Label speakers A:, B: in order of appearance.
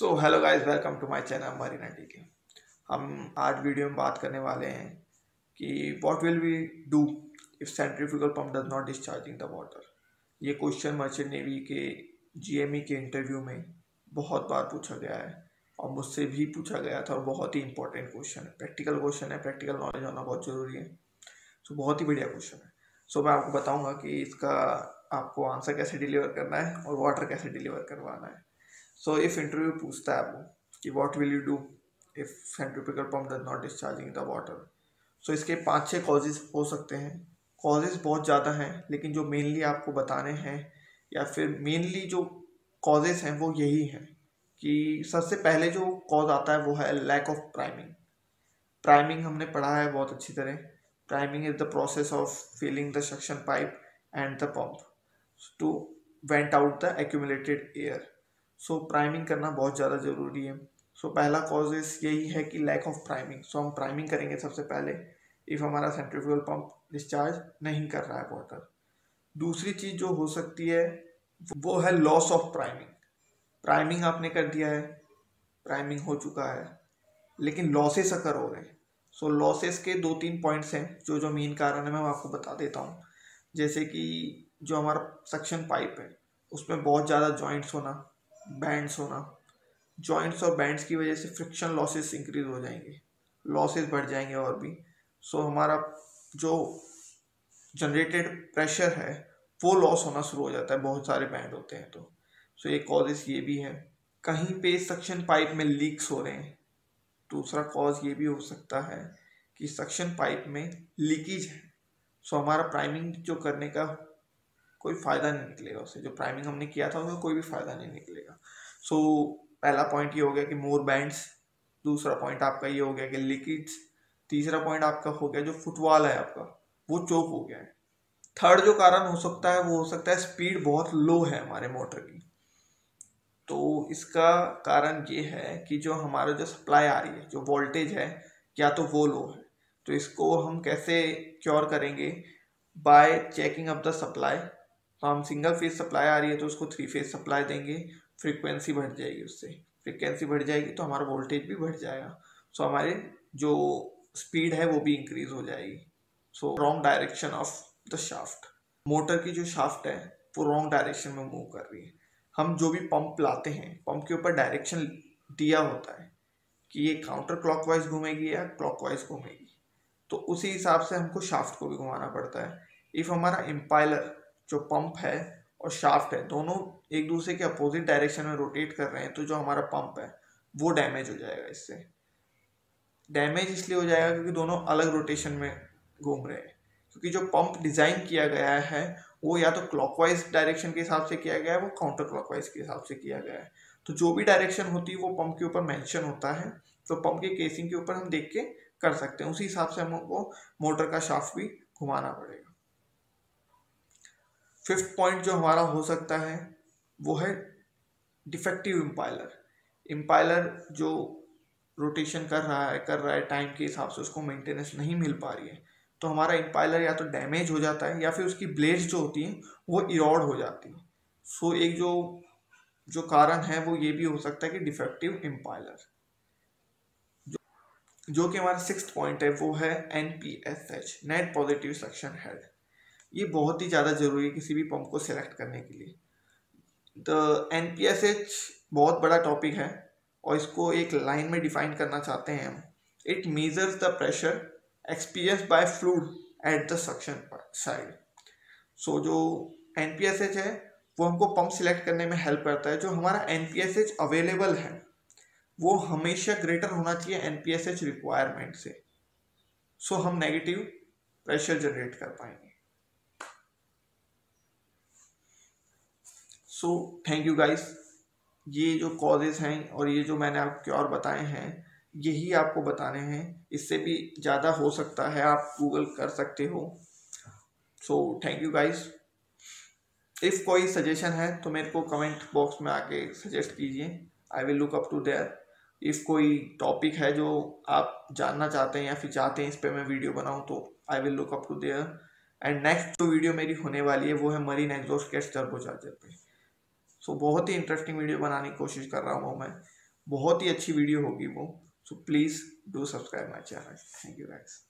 A: So hello guys welcome to my channel Marina TK हम आज video में बात करने वाले हैं कि what will we do if centrifugal pump does not discharging the water ये क्वेश्चन मर्चेंट नेवी के जीएमई के इंटरव्यू में बहुत बार पूछा गया है और मुझसे भी पूछा गया था और बहुत ही इंपॉर्टेंट क्वेश्चन है। प्रैक्टिकल क्वेश्चन है प्रैक्टिकल नॉलेज होना बहुत ज़रूरी है। सो so, बहुत ही बढ़िया क्वेश्चन है। सो so, मैं आपको बताऊँगा कि इसका आपको आंसर कैसे डिलीवर करना है और वाटर कैसे डिलीवर करवाना है। सो इफ़ इंटरव्यू पूछता है आपको कि what will you do if centrifugal pump does not discharging the water so इसके पाँच छः कॉजेज हो सकते हैं। कॉजेज बहुत ज़्यादा हैं, लेकिन जो मेनली आपको बताने हैं या फिर मेनली जो कॉजेज हैं वो यही हैं कि सबसे पहले जो कॉज आता है वो है लैक ऑफ़ प्राइमिंग प्राइमिंग हमने पढ़ा है बहुत अच्छी तरह। Priming is the process of filling the suction pipe and the pump to vent out the accumulated air so priming करना बहुत ज़्यादा ज़रूरी है। सो so, पहला कॉजेस यही है कि लैक ऑफ़ प्राइमिंग सो हम प्राइमिंग करेंगे सबसे पहले इफ़ हमारा सेंट्रीफ्यूगल पंप डिस्चार्ज नहीं कर रहा है वाटर दूसरी चीज़ जो हो सकती है वो है लॉस ऑफ़ प्राइमिंग प्राइमिंग आपने कर दिया है प्राइमिंग हो चुका है लेकिन लॉसेस अकर हो रहे हैं सो so, लॉसेस के दो तीन पॉइंट्स हैं जो जो मेन कारण है मैं आपको बता देता हूँ। जैसे कि जो हमारा सक्शन पाइप है उसमें बहुत ज़्यादा जॉइंट्स होना बैंड्स होना। जॉइंट्स और बैंड्स की वजह से फ्रिक्शन लॉसेस इंक्रीज हो जाएँगे लॉसेस बढ़ जाएँगे और भी। सो so, हमारा जो जनरेटेड प्रेशर है वो लॉस होना शुरू हो जाता है बहुत सारे बैंड होते हैं तो। सो so, एक कॉजेस ये भी है। कहीं पे सक्शन पाइप में लीक्स हो रहे हैं दूसरा कॉज ये भी हो सकता है कि सक्शन पाइप में लीकेज है। सो so, हमारा प्राइमिंग जो करने का कोई फ़ायदा नहीं निकलेगा उससे जो प्राइमिंग हमने किया था उसमें कोई भी फ़ायदा नहीं निकलेगा। सो so, पहला पॉइंट ये हो गया कि मोर बैंड्स दूसरा पॉइंट आपका ये हो गया कि लिक्विड्स तीसरा पॉइंट आपका हो गया जो फुटवाल है आपका वो चोक हो गया है। थर्ड जो कारण हो सकता है वो हो सकता है स्पीड बहुत लो है हमारे मोटर की। तो इसका कारण ये है कि जो हमारा जो सप्लाई आ रही है जो वोल्टेज है या तो वो लो है। तो इसको हम कैसे क्योर करेंगे? By checking up the supply तो हम सिंगल फ़ेज़ सप्लाई आ रही है तो उसको थ्री फ़ेज़ सप्लाई देंगे फ्रीक्वेंसी बढ़ जाएगी उससे। फ्रीक्वेंसी बढ़ जाएगी तो हमारा वोल्टेज भी बढ़ जाएगा। सो हमारे जो स्पीड है वो भी इंक्रीज हो जाएगी। So wrong direction of the shaft motor की जो शाफ्ट है, वो रॉन्ग डायरेक्शन में मूव कर रही है। हम जो भी पंप लाते हैं पंप के ऊपर डायरेक्शन दिया होता है कि ये काउंटर क्लॉकवाइज घूमेगी या क्लॉकवाइज घूमेगी। तो उसी हिसाब से हमको शाफ्ट को भी घुमाना पड़ता है। इफ़ हमारा इम्पाइलर जो पंप है और शाफ्ट है, दोनों एक दूसरे के अपोजिट डायरेक्शन में रोटेट कर रहे हैं तो जो हमारा पंप है, वो डैमेज हो जाएगा इससे। डैमेज इसलिए हो जाएगा क्योंकि दोनों अलग रोटेशन में घूम रहे हैं। क्योंकि जो पंप डिज़ाइन किया गया है, वो या तो क्लॉकवाइज डायरेक्शन के हिसाब से किया गया है, वो काउंटर क्लॉकवाइज के हिसाब से किया गया है। तो जो भी डायरेक्शन होती है वो पंप के ऊपर मेंशन होता है तो पंप के केसिंग के ऊपर हम देख के कर सकते हैं। उसी हिसाब से हमको मोटर का शाफ्ट भी घुमाना पड़ेगा। फिफ्थ पॉइंट जो हमारा हो सकता है वो है डिफेक्टिव इम्पायलर इम्पायलर जो रोटेशन कर रहा है कर रहा है टाइम के हिसाब से उसको मेंटेनेंस नहीं मिल पा रही है। तो हमारा इम्पायलर या तो डैमेज हो जाता है या फिर उसकी ब्लेड्स जो होती हैं वो इरोड हो जाती हैं। सो एक जो जो कारण है वो ये भी हो सकता है कि डिफेक्टिव इम्पायलर जो, जो कि हमारा सिक्स पॉइंट है वो है N P S H net positive suction head ये बहुत ही ज़्यादा ज़रूरी है किसी भी पंप को सिलेक्ट करने के लिए। The N P S H बहुत बड़ा टॉपिक है और इसको एक लाइन में डिफाइन करना चाहते हैं हम। It measures the pressure experience by fluid at the suction side so जो एन पी एस एच है वो हमको पंप सिलेक्ट करने में हेल्प करता है। जो हमारा N P S H available है वो हमेशा ग्रेटर होना चाहिए N P S H requirement से। सो so, हम नेगेटिव प्रेशर जनरेट कर पाएँगे। सो थैंक यू गाइस ये जो कॉजेज हैं और ये जो मैंने आपके और बताए हैं, यही आपको बताने हैं। इससे भी ज़्यादा हो सकता है, आप गूगल कर सकते हो। So thank you guys if कोई सजेशन है तो मेरे को कमेंट बॉक्स में आके सजेस्ट कीजिए। I will look up to there if कोई टॉपिक है जो आप जानना चाहते हैं या फिर चाहते हैं इस पर मैं वीडियो बनाऊँ तो I will look up to there and next जो वीडियो मेरी होने वाली है, वो है marine exhaust gas turbo charger पे। सो बहुत ही इंटरेस्टिंग वीडियो बनाने की कोशिश कर रहा हूँ मैं। बहुत ही अच्छी वीडियो होगी वो। So please do subscribe my channel thank you guys